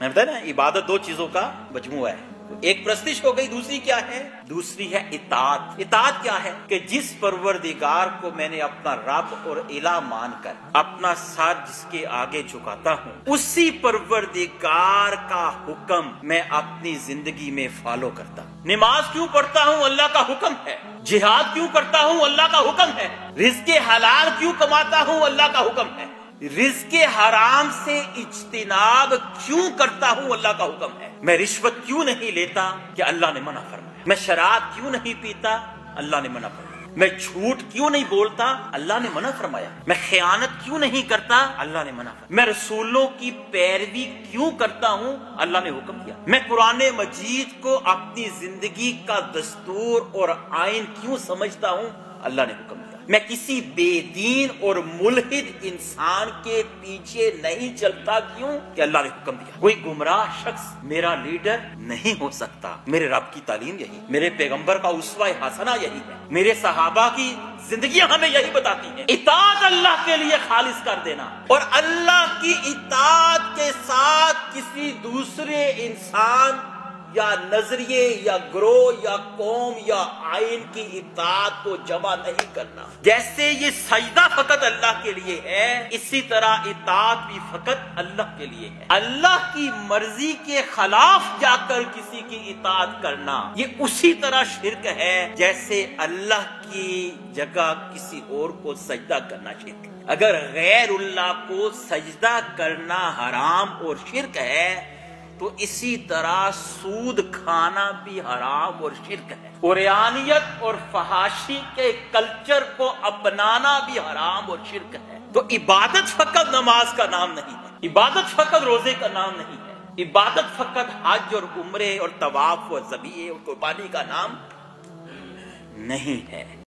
मैं बताया ना, इबादत दो चीज़ों का मजमुआ है। एक प्रस्तिश हो गई, दूसरी क्या है? दूसरी है इतात इतात क्या है? कि जिस परवरदिगार को मैंने अपना रब और इला मानकर, अपना सर जिसके आगे झुकाता हूँ, उसी परवरदिगार का हुक्म मैं अपनी ज़िंदगी में फॉलो करता हूँ। नमाज़ क्यों पढ़ता हूँ? अल्लाह का हुक्म है। जिहाद क्यों करता हूँ? अल्लाह का हुक्म है। रिस्क हलाल क्यों कमाता हूँ? अल्लाह का हुक्म है। रिस्क हराम से इज्तनाब क्यों करता हूँ? अल्लाह का हुक्म है। मैं रिश्वत क्यों नहीं लेता कि अल्लाह ने मना फरमाया? मैं शराब क्यों नहीं पीता? अल्लाह ने मना फरमाया। मैं झूठ क्यों नहीं बोलता? अल्लाह ने मना फरमाया। मैं खयानत क्यों नहीं करता? अल्लाह ने मना फरमाया। मैं रसूलों की पैरवी क्यों करता हूँ? अल्लाह ने हुक्म दिया मैं कुरान मजीद को अपनी ज़िंदगी का दस्तूर और आयन क्यों समझता हूँ? अल्लाह ने हुक्म दिया मैं किसी बेदीन और मुलहिद इंसान के पीछे नहीं चलता क्यों? कि अल्लाह ने हुक्म दिया। कोई गुमराह शख्स मेरा लीडर नहीं हो सकता। मेरे रब की तालीम यही मेरे पैगंबर का उसवा हसना यही है। मेरे सहाबा की ज़िंदगी हमें यही बताती है। इताद अल्लाह के लिए खालिज कर देना। और अल्लाह की इताद के साथ किसी दूसरे इंसान या नज़रिए, या ग्रो या कौम, या आइन की इतात को जमा नहीं करना। जैसे ये सजदा फकत अल्लाह के लिए है, इसी तरह इतात भी फकत अल्लाह के लिए है। अल्लाह की मर्ज़ी के खिलाफ जाकर किसी की इतात करना, ये उसी तरह शिरक है जैसे अल्लाह की जगह किसी और को सजदा करना शिरक अगर गैर उल्लाह को सजदा करना हराम और शिरक है तो इसी तरह सूद खाना भी हराम और शिरक है। कुरानियत और फहाशी के कल्चर को अपनाना भी हराम और शिरक है। तो इबादत फकत नमाज़ का नाम नहीं है। इबादत फकत रोज़े का नाम नहीं है। इबादत फकत हज और उम्रे और तवाफ और जबिए और कुर्बानी का नाम नहीं है।